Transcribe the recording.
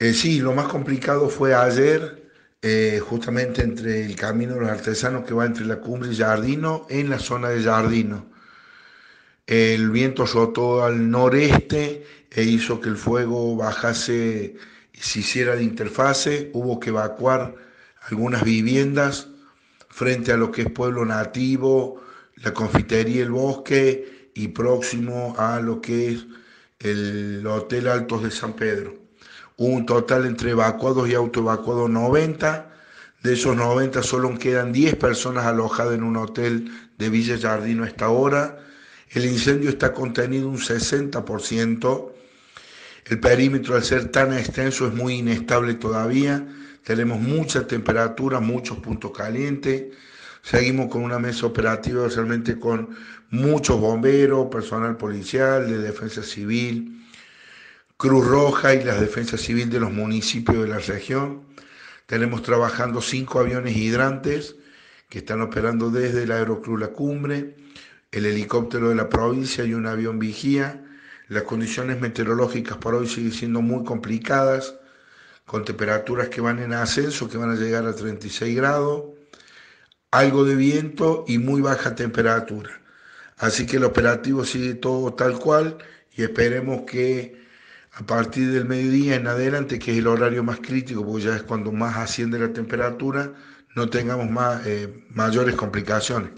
Eh, sí, lo más complicado fue ayer, eh, justamente entre el camino de los artesanos que va entre la cumbre y Jardino, en la zona de Jardino. El viento soltó al noreste e hizo que el fuego bajase y se hiciera de interfase. Hubo que evacuar algunas viviendas frente a lo que es pueblo nativo, la confitería El Bosque y próximo a lo que es el Hotel Altos de San Pedro. Un total entre evacuados y autoevacuados 90. De esos 90 solo quedan 10 personas alojadas en un hotel de Villa Jardino a esta hora. El incendio está contenido un 60%. El perímetro al ser tan extenso es muy inestable todavía. Tenemos mucha temperatura, muchos puntos calientes. Seguimos con una mesa operativa realmente con muchos bomberos, personal policial, de defensa civil, Cruz Roja y las defensas civiles de los municipios de la región. Tenemos trabajando cinco aviones hidrantes que están operando desde el Aeroclub La Cumbre, el helicóptero de la provincia y un avión vigía. Las condiciones meteorológicas para hoy siguen siendo muy complicadas, con temperaturas que van en ascenso, que van a llegar a 36 grados algo de viento y muy baja temperatura. Así que el operativo sigue todo tal cual y esperemos que a partir del mediodía en adelante, que es el horario más crítico, porque ya es cuando más asciende la temperatura, no tengamos más, eh, mayores complicaciones.